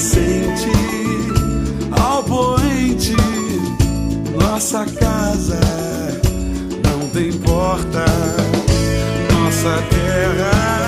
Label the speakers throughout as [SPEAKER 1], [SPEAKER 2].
[SPEAKER 1] nascente ao poente, nossa casa não tem porta, nossa terra.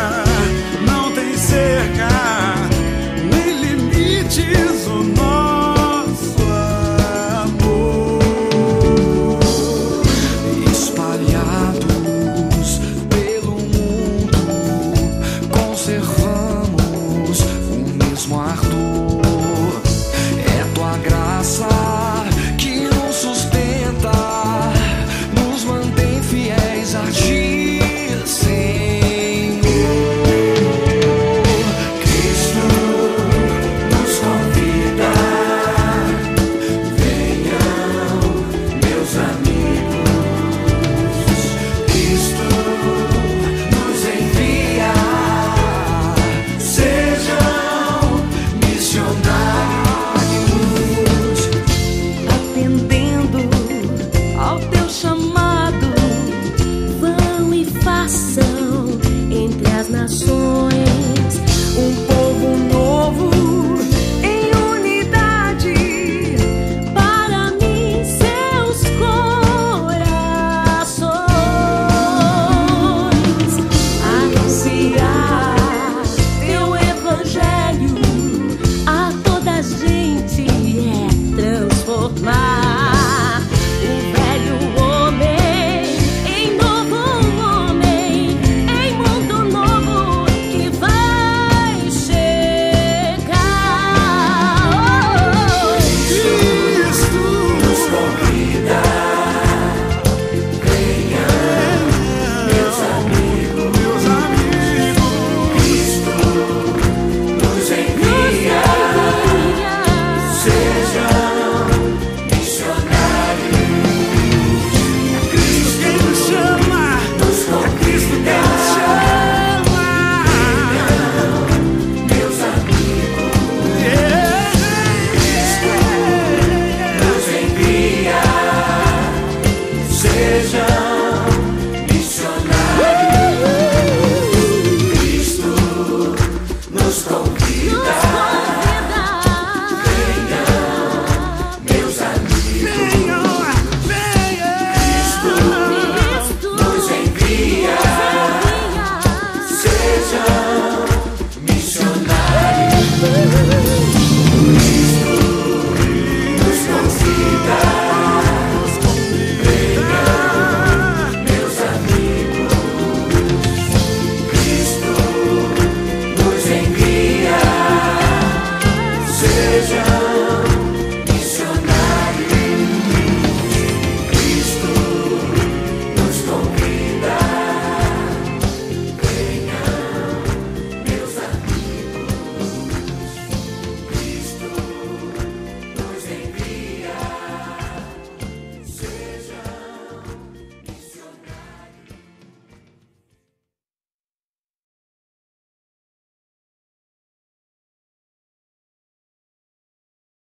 [SPEAKER 2] Don't
[SPEAKER 3] no.
[SPEAKER 2] seja.